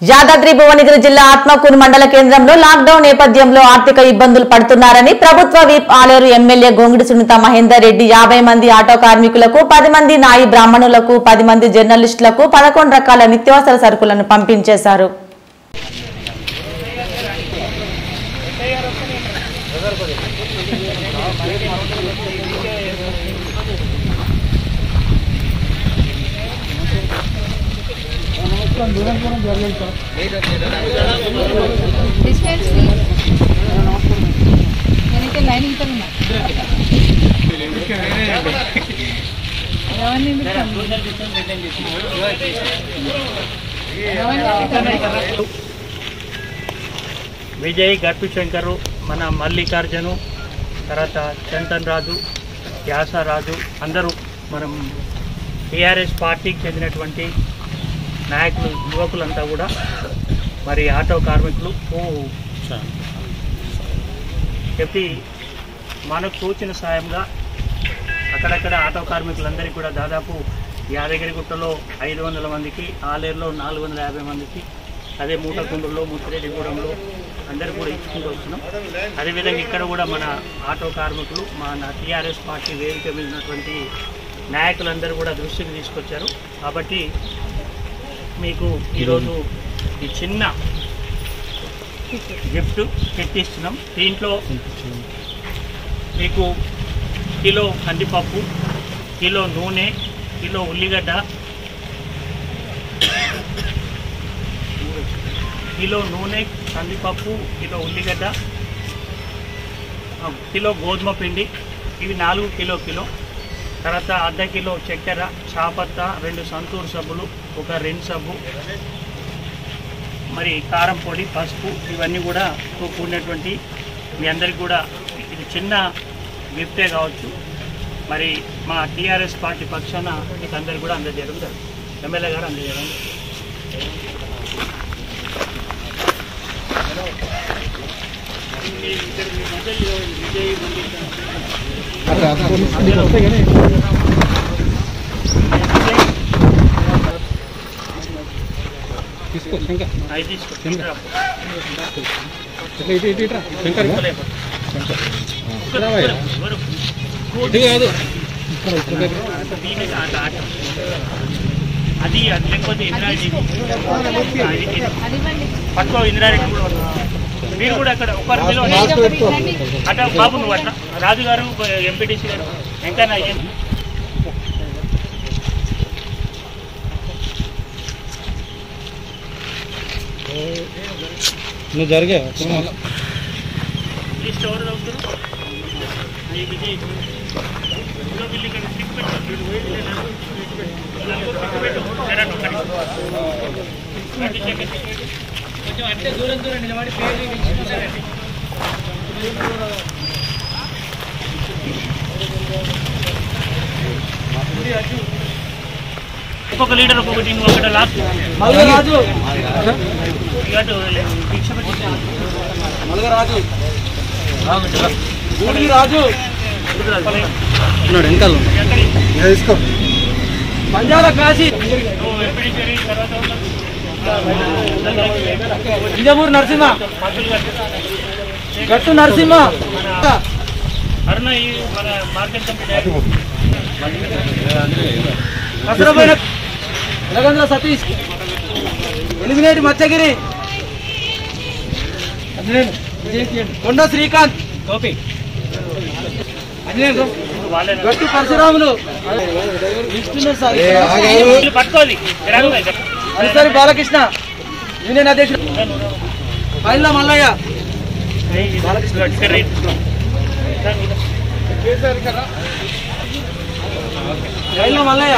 యాదాద్రి భువనగిరి జిల్లా ఆత్మకూరు మండల కేంద్రంలో లాక్డౌన్ నేపథ్యంలో ఆర్థిక ఇబ్బందులు పడుతున్నారని ప్రభుత్వ విప్ ఆలేరు ఎమ్మెల్యే గోంగిడి సునీత మహేందర్ రెడ్డి యాభై మంది ఆటో కార్మికులకు పది మంది నాయి బ్రాహ్మణులకు పది మంది జర్నలిస్టులకు పదకొండు రకాల నిత్యావసర సరుకులను పంపించేశారు. డిస్టెన్స్ ప్లీజ్ నేనైతే లైన్? ఎవరిని? విజయ్ గట్టు శంకరు మన మల్లికార్జును తర్వాత చంతన్ రాజు వ్యాసరాజు అందరూ మనం టీఆర్ఎస్ పార్టీకి చెందినటువంటి నాయకులు యువకులంతా కూడా మరి ఆటో కార్మికులు ఓ చెప్పి మనకు తోచిన సాయంగా అక్కడక్కడ ఆటో కార్మికులందరికీ కూడా దాదాపు యాదగిరిగుట్టలో ఐదు వందల మందికి ఆలేరులో నాలుగు వందల యాభై మందికి అదే మూటకుండలో ముత్తిరెడ్డిగూడెంలో అందరు కూడా ఇచ్చుకుంటూ వస్తున్నాం. అదేవిధంగా ఇక్కడ కూడా మన ఆటో కార్మికులు మన టీఆర్ఎస్ పార్టీ వేదిక మీద ఉన్నటువంటి నాయకులందరూ కూడా దృష్టికి తీసుకొచ్చారు. కాబట్టి మీకు ఈరోజు ఈ చిన్న గిఫ్ట్ పెట్టిస్తున్నాం. దీంట్లో మీకు కిలో కందిపప్పు కిలో నూనె కిలో ఉల్లిగడ్డ కిలో నూనె కందిపప్పు కిలో ఉల్లిగడ్డ కిలో గోధుమ పిండి ఇవి నాలుగు కిలో కిలో. తర్వాత అర్ధ కిలో చక్కెర చాపత్త రెండు సంతూర్ సబ్బులు ఒక రెండు సబ్బు మరి కారం పొడి పసుపు ఇవన్నీ కూడా కూడినటువంటి మీ అందరికి కూడా ఇది చిన్న గిఫ్టే కావచ్చు. మరి మా టీఆర్ఎస్ పార్టీ పక్షాన మీకు అందరికి కూడా అందజేయడం జరుగుతుంది. ఎమ్మెల్యే గారు అందజేయడం జరుగుతుంది. మీ ఇద్దరు మీ మధ్యలో విజయ్ తీసుకో శంకర్ ఇట్లా ఇటు ఇటు ఇట్రా శంకర్. ఇటు కాదు అది అది లేకపోతే ఇందిరారెడ్డి. పట్టుకో ఇందిరారెడ్డి కూడా. మీరు కూడా అక్కడ ఒకరి. అట్లా బాబు నువ్వు అట్లా రాజు గారు ఎంపీటీసీ గారు ఏం నువ్వు జరిగే టిక్ పెట్టు. కొంచెం అంటే దూరం దూరం నిలబడి పేర్లు ఇచ్చి ఒక్కొక్క లీటర్ ఒక్కొక్కటి ఒకటి లాస్ట్. పెట్టి రాజు. ఉన్నాడు వెనకాల పంజాల కాశీ ఇంజమూరు నరసింహ. గట్టు నరసింహ. అరుణ మన మార్కెట్ ఎలగంద్ర సతీష్. ఎలిమినేటి మచ్చగిరి కొండ శ్రీకాంత్. గోపి గట్టు పరశురాములు. పట్టుకోవాలి. జరగదు బాలకృష్ణ యూనియన్ అధ్యక్షుడు. పైల మల్లయ్య. బాలకృష్ణ. పైల మల్లయ్య.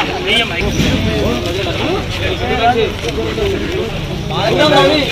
రవి